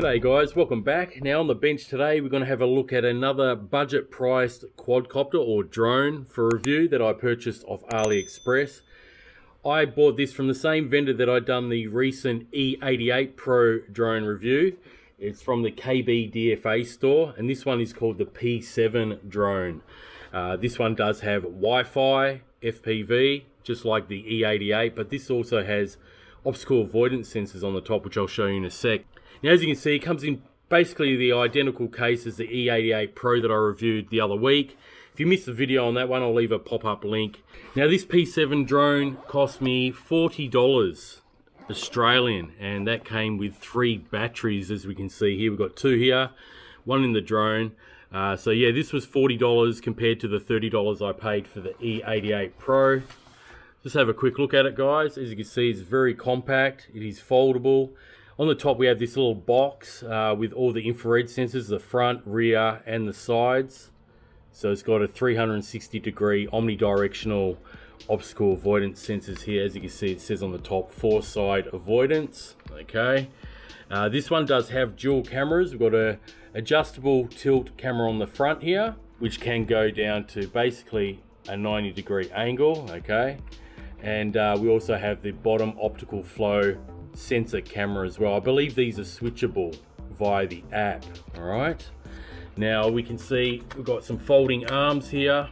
G'day guys, welcome back. Now on the bench today we're going to have a look at another budget priced quadcopter or drone for review that I purchased off AliExpress. I bought this from the same vendor that I'd done the recent E88 Pro drone review. It's from the KB DFA store and this one is called the P7 drone. Uh, this one does have Wi-Fi, FPV, just like the E88, but this also has obstacle avoidance sensors on the top, which I'll show you in a sec. Now, as you can see, it comes in basically the identical case as the E88 Pro that I reviewed the other week. If you missed the video on that one, I'll leave a pop-up link. Now, this P7 drone cost me $40 Australian, and that came with three batteries, as we can see here. We've got two here, one in the drone. Uh, so yeah, this was $40 compared to the $30 I paid for the E88 Pro. Just have a quick look at it, guys. As you can see, it's very compact. It is foldable. On the top, we have this little box uh, with all the infrared sensors, the front, rear, and the sides. So it's got a 360 degree omnidirectional obstacle avoidance sensors here. As you can see, it says on the top, four side avoidance. Okay. Uh, this one does have dual cameras. We've got a adjustable tilt camera on the front here, which can go down to basically a 90 degree angle. Okay and uh, we also have the bottom optical flow sensor camera as well. I believe these are switchable via the app, all right? Now we can see we've got some folding arms here.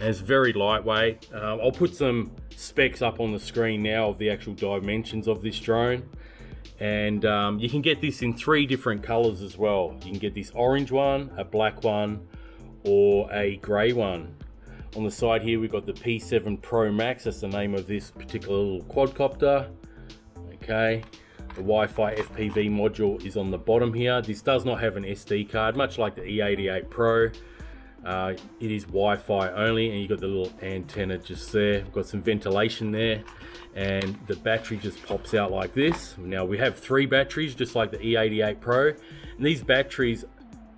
And it's very lightweight. Um, I'll put some specs up on the screen now of the actual dimensions of this drone. And um, you can get this in three different colors as well. You can get this orange one, a black one, or a gray one. On the side here, we've got the P7 Pro Max. That's the name of this particular little quadcopter. Okay. The Wi-Fi FPV module is on the bottom here. This does not have an SD card, much like the E88 Pro. Uh, it is Wi-Fi only, and you've got the little antenna just there. We've got some ventilation there, and the battery just pops out like this. Now we have three batteries, just like the E88 Pro, and these batteries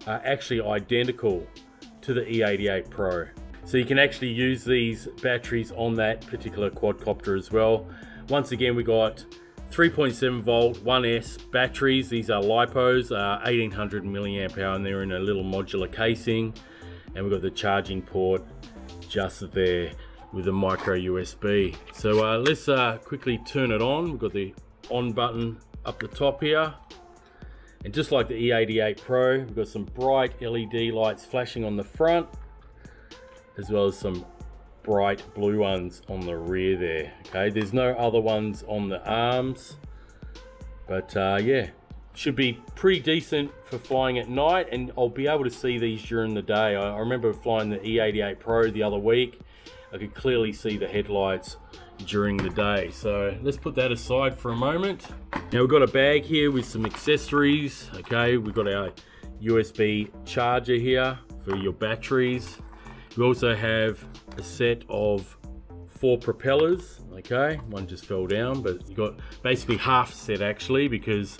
are actually identical to the E88 Pro. So you can actually use these batteries on that particular quadcopter as well. Once again, we got 3.7 volt 1S batteries. These are LiPos, uh, 1800 milliamp hour, and they're in a little modular casing. And we've got the charging port just there with a micro USB. So uh, let's uh, quickly turn it on. We've got the on button up the top here. And just like the E88 Pro, we've got some bright LED lights flashing on the front as well as some bright blue ones on the rear there. Okay, there's no other ones on the arms, but uh, yeah, should be pretty decent for flying at night and I'll be able to see these during the day. I, I remember flying the E88 Pro the other week. I could clearly see the headlights during the day. So let's put that aside for a moment. Now we've got a bag here with some accessories. Okay, we've got our USB charger here for your batteries. We also have a set of four propellers, okay? One just fell down, but you got basically half set actually because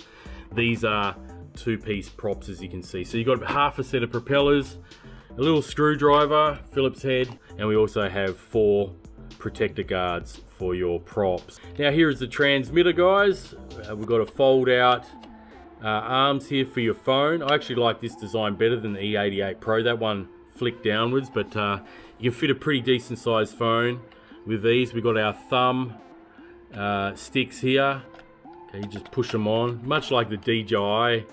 these are two-piece props as you can see. So you got half a set of propellers, a little screwdriver, Phillips head, and we also have four protector guards for your props. Now here is the transmitter guys. Uh, we've got a fold out uh, arms here for your phone. I actually like this design better than the E88 Pro. That one flick downwards, but uh, you can fit a pretty decent sized phone with these. We've got our thumb uh, sticks here. Okay, you just push them on, much like the DJI,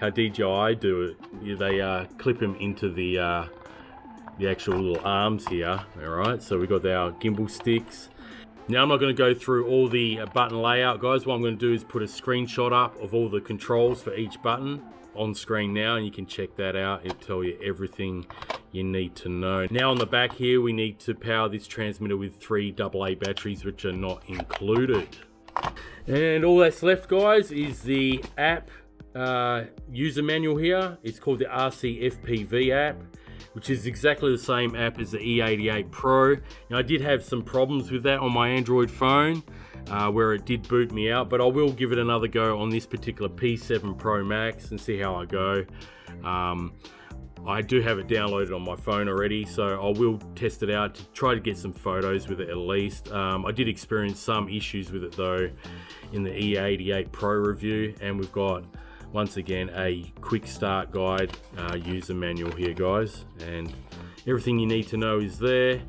how DJI do it. They uh, clip them into the uh, the actual little arms here. All right, so we've got our gimbal sticks. Now I'm not going to go through all the uh, button layout, guys. What I'm going to do is put a screenshot up of all the controls for each button on screen now, and you can check that out. It'll tell you everything you need to know. Now on the back here, we need to power this transmitter with three AA batteries, which are not included. And all that's left, guys, is the app uh, user manual here. It's called the RCFPV app, which is exactly the same app as the E88 Pro. Now, I did have some problems with that on my Android phone, uh, where it did boot me out, but I will give it another go on this particular P7 Pro Max and see how I go. Um, I do have it downloaded on my phone already, so I will test it out to try to get some photos with it at least. Um, I did experience some issues with it though in the E88 Pro review, and we've got once again a quick start guide uh, user manual here guys and everything you need to know is there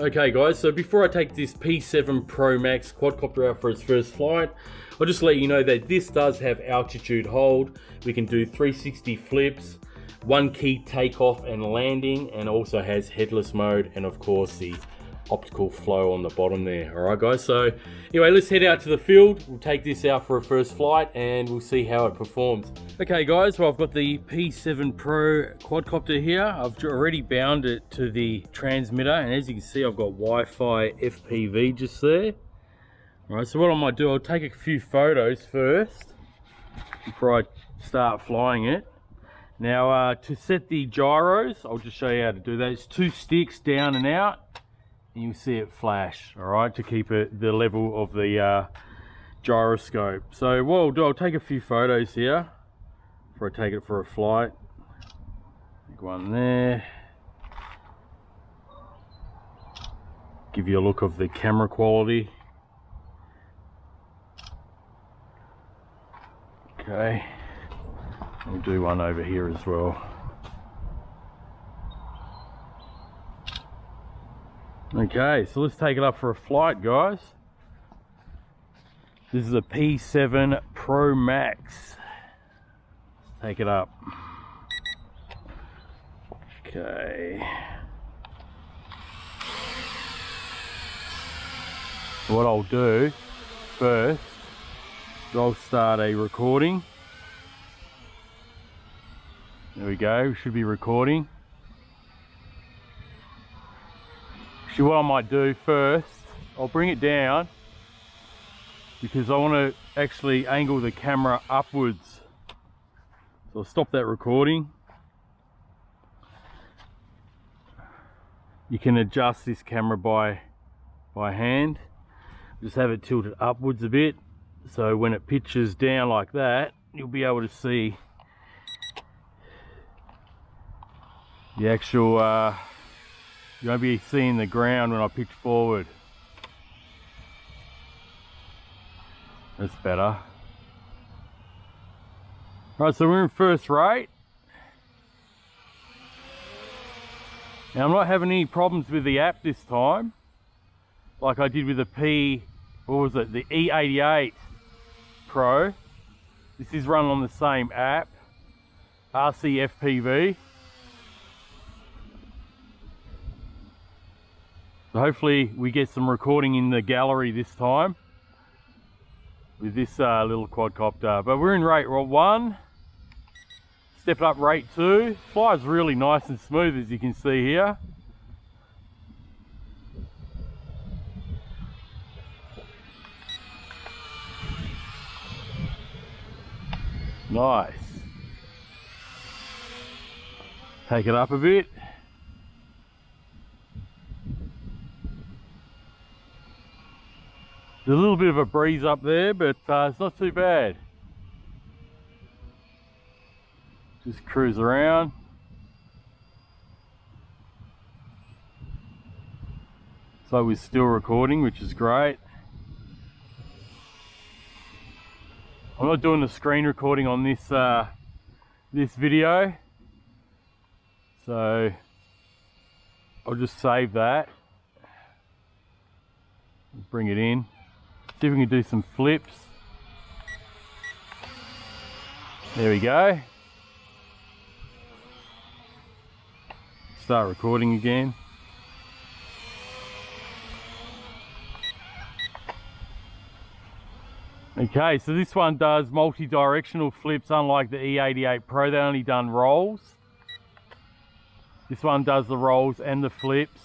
okay guys so before I take this P7 Pro Max quadcopter out for its first flight I'll just let you know that this does have altitude hold we can do 360 flips one key takeoff and landing and also has headless mode and of course the optical flow on the bottom there. All right, guys. So anyway, let's head out to the field. We'll take this out for a first flight and we'll see how it performs. Okay, guys. Well, I've got the P7 Pro quadcopter here. I've already bound it to the transmitter, and as you can see, I've got Wi-Fi FPV just there. All right. So what I might do, I'll take a few photos first before I start flying it. Now, uh, to set the gyros, I'll just show you how to do that. It's two sticks down and out and you'll see it flash, all right, to keep it the level of the uh, gyroscope. So what I'll do, I'll take a few photos here before I take it for a flight. Big one there. Give you a look of the camera quality. Okay, I'll do one over here as well. Okay, so let's take it up for a flight, guys. This is a P7 Pro Max. Let's take it up. Okay. What I'll do first, I'll start a recording. There we go, should be recording. Actually, what I might do first, I'll bring it down because I want to actually angle the camera upwards. So I'll stop that recording. You can adjust this camera by, by hand. Just have it tilted upwards a bit. So when it pitches down like that, you'll be able to see the actual uh, you won't be seeing the ground when I pitch forward. That's better. Right, so we're in first rate. Now I'm not having any problems with the app this time, like I did with the P, what was it, the E88 Pro. This is run on the same app, RCFPV. So hopefully we get some recording in the gallery this time with this uh, little quadcopter. But we're in rate one, step up rate two. Flies really nice and smooth as you can see here. Nice. Take it up a bit. There's a little bit of a breeze up there, but uh, it's not too bad. Just cruise around. So we're still recording, which is great. I'm not doing the screen recording on this uh, this video, so I'll just save that. Bring it in. See if we can do some flips. There we go. Start recording again. Okay, so this one does multi-directional flips unlike the E88 Pro, they only done rolls. This one does the rolls and the flips.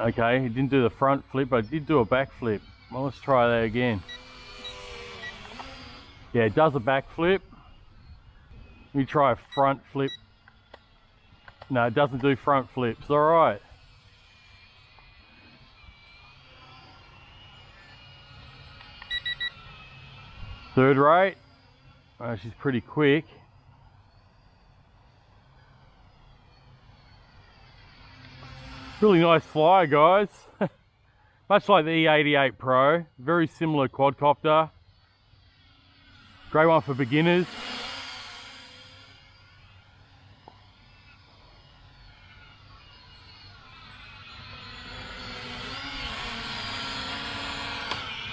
Okay, he didn't do the front flip, but did do a back flip. Well, let's try that again. Yeah, it does a back flip. Let me try a front flip. No, it doesn't do front flips. All right. Third rate. Uh, she's pretty quick. Really nice flyer, guys. Much like the E88 Pro, very similar quadcopter. Great one for beginners.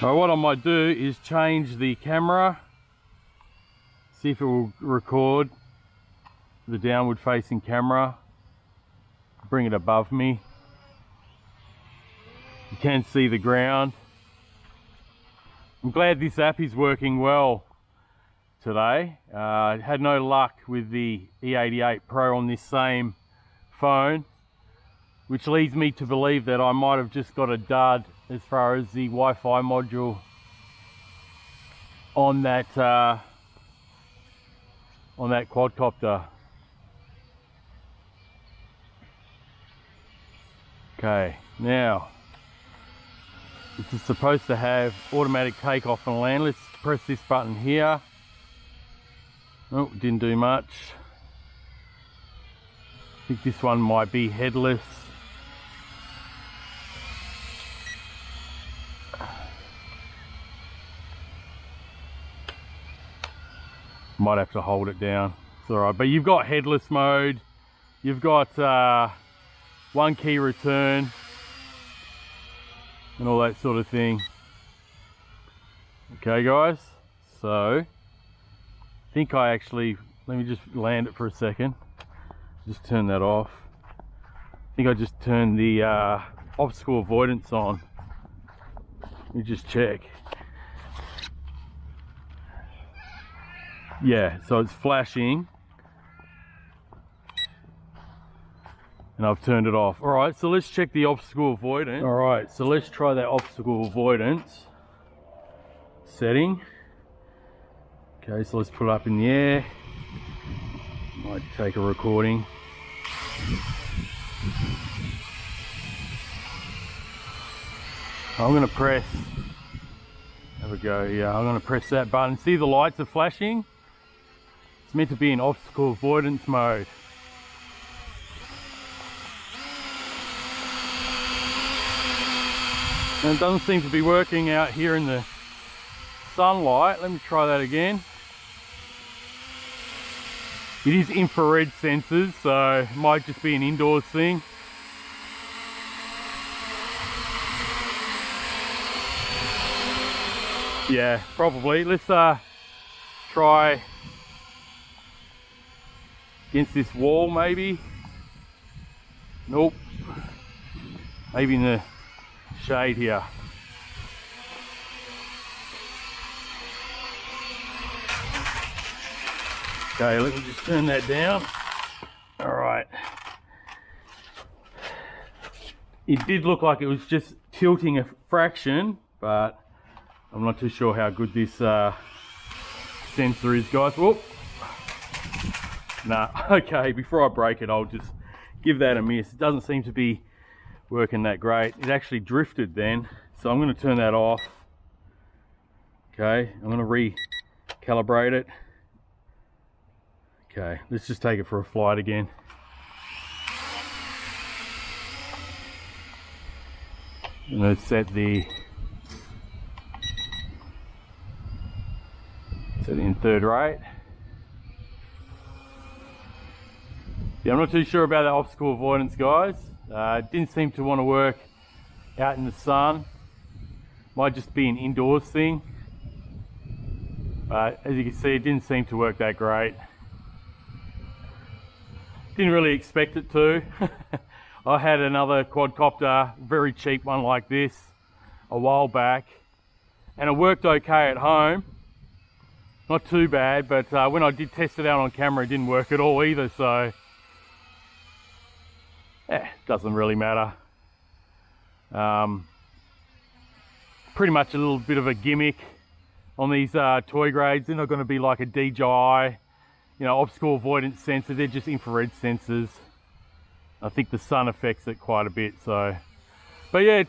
Right, what I might do is change the camera, see if it will record the downward facing camera, bring it above me. You can see the ground. I'm glad this app is working well today. Uh, I had no luck with the E88 Pro on this same phone, which leads me to believe that I might have just got a dud as far as the Wi-Fi module on that uh, on that quadcopter. Okay, now this is supposed to have automatic takeoff and land. Let's press this button here. Oh, didn't do much. I think this one might be headless. might have to hold it down it's all right but you've got headless mode you've got uh, one key return and all that sort of thing. Okay guys so I think I actually let me just land it for a second. Just turn that off. I think I just turned the uh, obstacle avoidance on. Let me just check. Yeah so it's flashing and I've turned it off. All right so let's check the obstacle avoidance. All right. So let's try that obstacle avoidance setting. Okay so let's put it up in the air. Might take a recording. I'm gonna press. There we go yeah I'm gonna press that button. See the lights are flashing? It's meant to be in obstacle avoidance mode. And it doesn't seem to be working out here in the sunlight. Let me try that again. It is infrared sensors, so it might just be an indoors thing. Yeah, probably. Let's uh, try against this wall maybe nope maybe in the shade here okay let me just turn that down all right it did look like it was just tilting a fraction but I'm not too sure how good this uh, sensor is guys Whoop. Nah, okay, before I break it, I'll just give that a miss. It doesn't seem to be working that great. It actually drifted then, so I'm gonna turn that off. Okay, I'm gonna recalibrate it. Okay, let's just take it for a flight again. I'm gonna set the set in third rate. Yeah, I'm not too sure about that obstacle avoidance, guys. Uh, didn't seem to want to work out in the sun. Might just be an indoors thing. But as you can see, it didn't seem to work that great. Didn't really expect it to. I had another quadcopter, very cheap one like this, a while back. And it worked okay at home. Not too bad, but uh, when I did test it out on camera, it didn't work at all either, so eh, doesn't really matter. Um, pretty much a little bit of a gimmick on these uh, toy grades. They're not going to be like a DJI, you know, obstacle avoidance sensor. They're just infrared sensors. I think the sun affects it quite a bit. So, but yeah,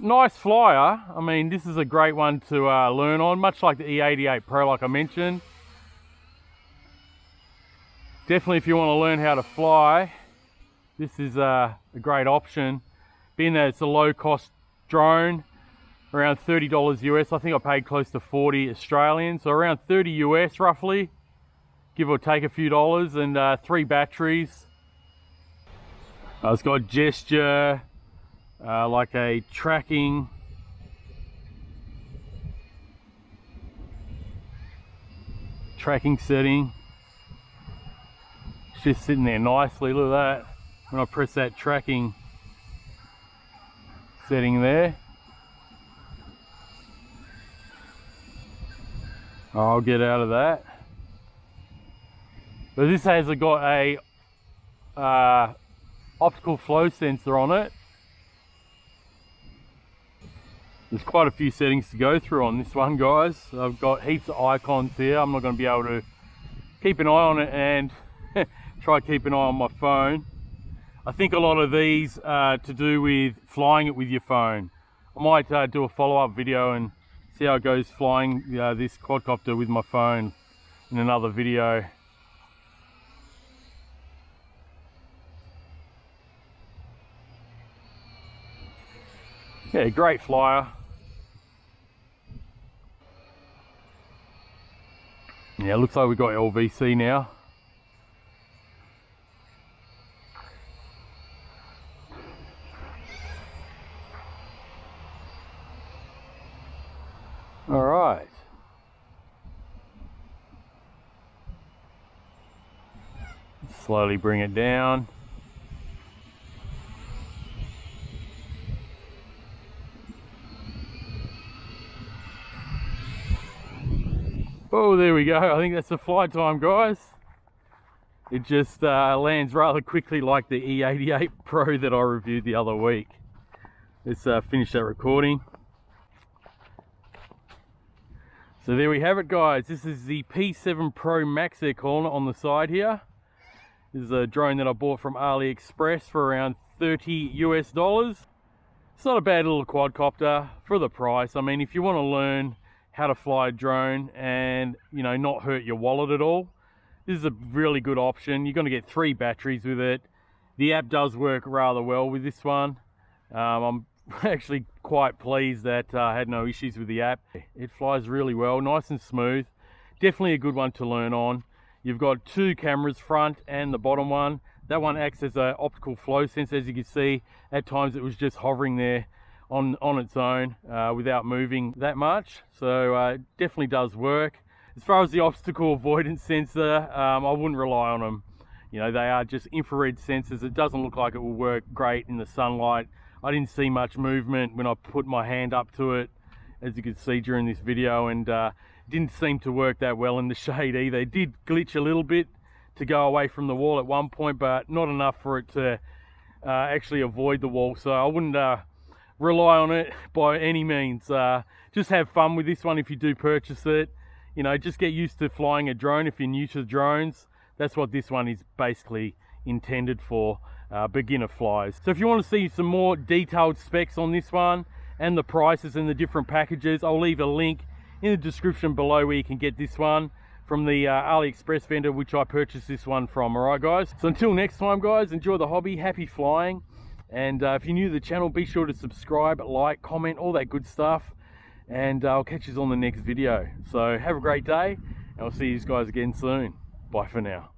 nice flyer. I mean, this is a great one to uh, learn on, much like the E88 Pro, like I mentioned. definitely if you want to learn how to fly, this is a, a great option. Being that it's a low cost drone, around $30 US. I think I paid close to 40 Australian, so around 30 US roughly, give or take a few dollars, and uh, three batteries. Uh, it's got gesture, uh, like a tracking tracking setting it's just sitting there nicely look at that when I press that tracking setting there I'll get out of that. But this has got a uh, optical flow sensor on it. There's quite a few settings to go through on this one guys. I've got heaps of icons here. I'm not going to be able to keep an eye on it and try to keep an eye on my phone I think a lot of these are to do with flying it with your phone. I might uh, do a follow-up video and see how it goes flying uh, this quadcopter with my phone in another video. Yeah great flyer. Yeah, looks like we've got LVC now. All right. Slowly bring it down. Oh, there we go. I think that's the flight time, guys. It just uh, lands rather quickly like the E88 Pro that I reviewed the other week. Let's uh, finish that recording. So there we have it, guys. This is the P7 Pro Max calling it on the side here. This is a drone that I bought from AliExpress for around 30 US dollars. It's not a bad little quadcopter for the price. I mean, if you want to learn how to fly a drone and you know not hurt your wallet at all this is a really good option. You're going to get three batteries with it. The app does work rather well with this one. Um, i'm actually quite pleased that uh, i had no issues with the app. It flies really well nice and smooth. Definitely a good one to learn on you've got two cameras front and the bottom one that one acts as an optical flow sensor as you can see at times it was just hovering there on, on its own uh, without moving that much. So uh, definitely does work. As far as the obstacle avoidance sensor, um, I wouldn't rely on them. You know, they are just infrared sensors. It doesn't look like it will work great in the sunlight. I didn't see much movement when I put my hand up to it, as you can see during this video, and uh, didn't seem to work that well in the shade either. It did glitch a little bit to go away from the wall at one point, but not enough for it to uh, actually avoid the wall. So I wouldn't uh, rely on it by any means. Uh, just have fun with this one if you do purchase it. You know, just get used to flying a drone if you're new to drones. That's what this one is basically intended for, uh, beginner flies. So if you want to see some more detailed specs on this one and the prices and the different packages, I'll leave a link in the description below where you can get this one from the uh, AliExpress vendor which I purchased this one from. Alright guys, so until next time guys, enjoy the hobby, happy flying and uh, if you're new to the channel, be sure to subscribe, like, comment, all that good stuff. And uh, I'll catch you on the next video. So have a great day, and I'll see you guys again soon. Bye for now.